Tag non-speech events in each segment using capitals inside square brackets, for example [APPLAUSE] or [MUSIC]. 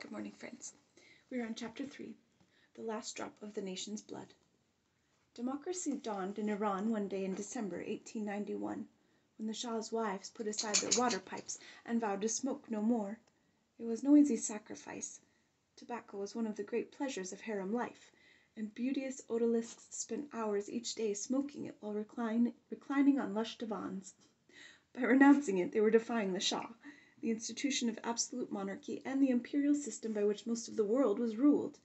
Good morning, friends. We are on chapter 3 The Last Drop of the Nation's Blood. Democracy dawned in Iran one day in December 1891, when the Shah's wives put aside their water pipes and vowed to smoke no more. It was no easy sacrifice. Tobacco was one of the great pleasures of harem life, and beauteous odalisques spent hours each day smoking it while recline, reclining on lush divans. By renouncing it they were defying the Shah the institution of absolute monarchy, and the imperial system by which most of the world was ruled.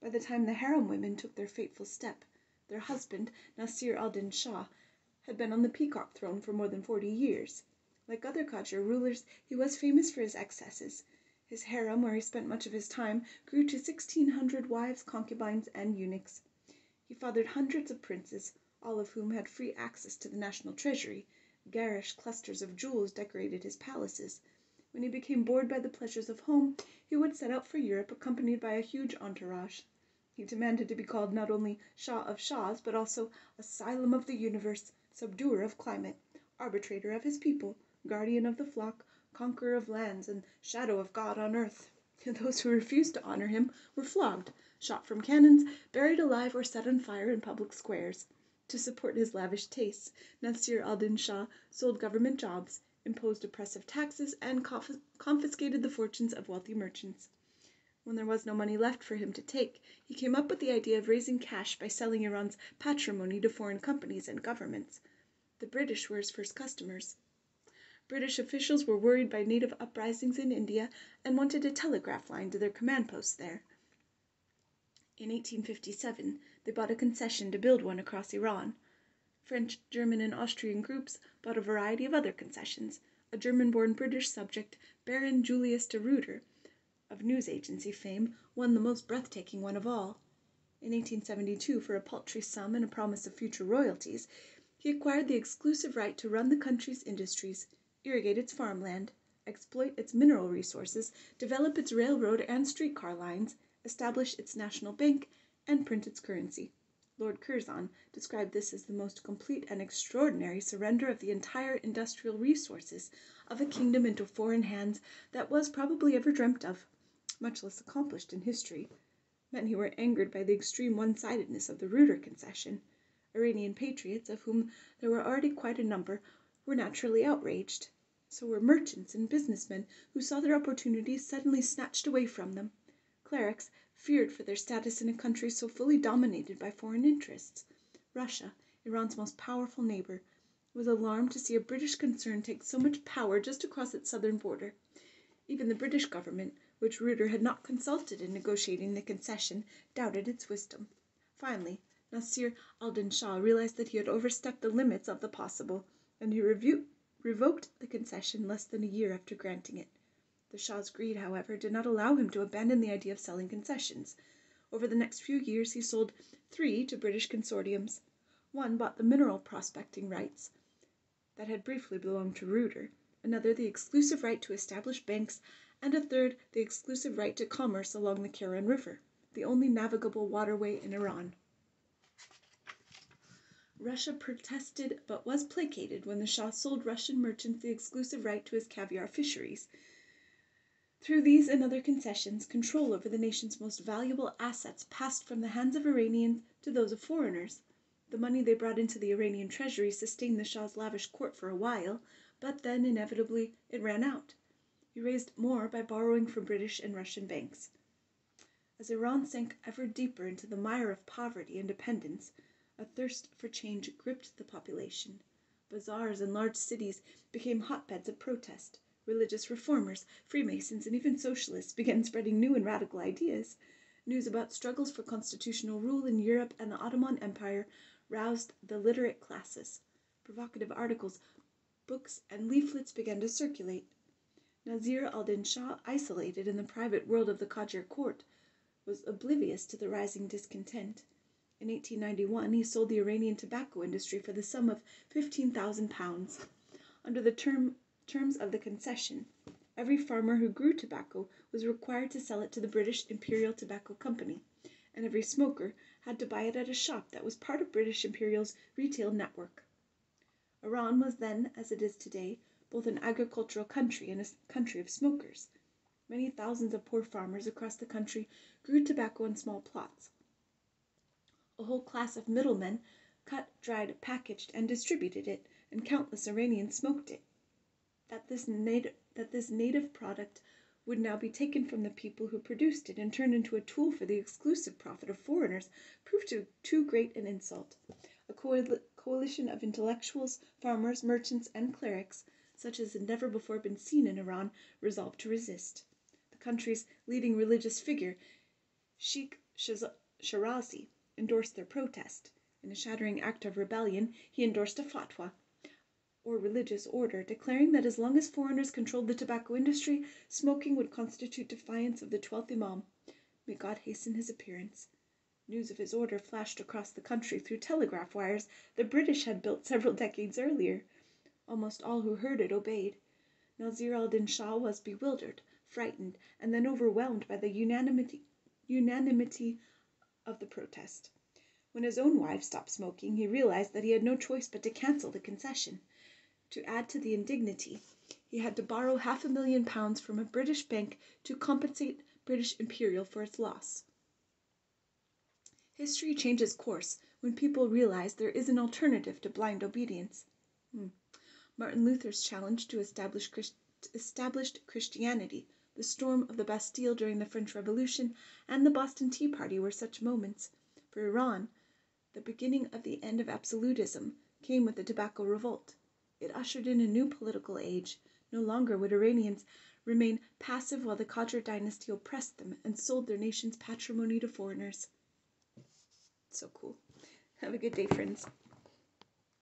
By the time the harem women took their fateful step, their husband, Nasir al-Din Shah, had been on the peacock throne for more than forty years. Like other Qajar rulers, he was famous for his excesses. His harem, where he spent much of his time, grew to sixteen hundred wives, concubines, and eunuchs. He fathered hundreds of princes, all of whom had free access to the national treasury. Garish clusters of jewels decorated his palaces. When he became bored by the pleasures of home, he would set out for Europe accompanied by a huge entourage. He demanded to be called not only Shah of Shahs, but also Asylum of the Universe, Subduer of Climate, Arbitrator of his people, Guardian of the Flock, Conqueror of Lands, and Shadow of God on earth. [LAUGHS] Those who refused to honor him were flogged, shot from cannons, buried alive, or set on fire in public squares. To support his lavish tastes, Nasir al-Din Shah sold government jobs imposed oppressive taxes, and confiscated the fortunes of wealthy merchants. When there was no money left for him to take, he came up with the idea of raising cash by selling Iran's patrimony to foreign companies and governments. The British were his first customers. British officials were worried by native uprisings in India and wanted a telegraph line to their command posts there. In 1857 they bought a concession to build one across Iran. French, German, and Austrian groups bought a variety of other concessions. A German born British subject, Baron Julius de Reuter, of news agency fame, won the most breathtaking one of all. In 1872, for a paltry sum and a promise of future royalties, he acquired the exclusive right to run the country's industries, irrigate its farmland, exploit its mineral resources, develop its railroad and street car lines, establish its national bank, and print its currency. Lord Curzon described this as the most complete and extraordinary surrender of the entire industrial resources of a kingdom into foreign hands that was probably ever dreamt of, much less accomplished in history. Many were angered by the extreme one-sidedness of the Reuter concession. Iranian patriots, of whom there were already quite a number, were naturally outraged. So were merchants and business men who saw their opportunities suddenly snatched away from them. Clerics feared for their status in a country so fully dominated by foreign interests. Russia, Iran's most powerful neighbor, was alarmed to see a British concern take so much power just across its southern border. Even the British government, which Reuter had not consulted in negotiating the concession, doubted its wisdom. Finally, Nasir al-Din Shah realized that he had overstepped the limits of the possible, and he revoked the concession less than a year after granting it. The Shah's greed, however, did not allow him to abandon the idea of selling concessions. Over the next few years he sold three to British consortiums. One bought the mineral prospecting rights that had briefly belonged to Reuter, another the exclusive right to establish banks, and a third the exclusive right to commerce along the Karun River, the only navigable waterway in Iran. Russia protested but was placated when the Shah sold Russian merchants the exclusive right to his caviar fisheries. Through these and other concessions, control over the nation's most valuable assets passed from the hands of Iranians to those of foreigners. The money they brought into the Iranian treasury sustained the Shah's lavish court for a while, but then inevitably it ran out. He raised more by borrowing from British and Russian banks. As Iran sank ever deeper into the mire of poverty and dependence, a thirst for change gripped the population. Bazaars in large cities became hotbeds of protest religious reformers, Freemasons, and even Socialists began spreading new and radical ideas. News about struggles for constitutional rule in Europe and the Ottoman Empire roused the literate classes. Provocative articles, books, and leaflets began to circulate. Nasir al-Din Shah, isolated in the private world of the Qajar court, was oblivious to the rising discontent. In 1891 he sold the Iranian tobacco industry for the sum of £15,000. Under the term terms of the concession, every farmer who grew tobacco was required to sell it to the British Imperial Tobacco Company, and every smoker had to buy it at a shop that was part of British Imperial's retail network. Iran was then, as it is today, both an agricultural country and a country of smokers. Many thousands of poor farmers across the country grew tobacco in small plots. A whole class of middlemen cut, dried, packaged, and distributed it, and countless Iranians smoked it. That this native that this native product would now be taken from the people who produced it and turned into a tool for the exclusive profit of foreigners proved to too great an insult. A coalition of intellectuals, farmers, merchants, and clerics, such as had never before been seen in Iran, resolved to resist The country's leading religious figure, Sheikh Shirazi, endorsed their protest. In a shattering act of rebellion, he endorsed a fatwa, or religious order, declaring that as long as foreigners controlled the tobacco industry, smoking would constitute defiance of the twelfth Imam. May God hasten his appearance. News of his order flashed across the country through telegraph wires the British had built several decades earlier. Almost all who heard it obeyed. Nasir al-Din Shah was bewildered frightened, and then overwhelmed by the unanimity, unanimity of the protest. When his own wife stopped smoking, he realized that he had no choice but to cancel the concession. To add to the indignity, he had to borrow half a million pounds from a British bank to compensate British Imperial for its loss. History changes course when people realize there is an alternative to blind obedience. Hmm. Martin Luther's challenge to established Christianity the storm of the Bastille during the French Revolution, and the Boston Tea Party were such moments. For Iran, the beginning of the end of absolutism came with the tobacco revolt. It ushered in a new political age. No longer would Iranians remain passive while the Qajar dynasty oppressed them and sold their nation's patrimony to foreigners. So cool. Have a good day, friends.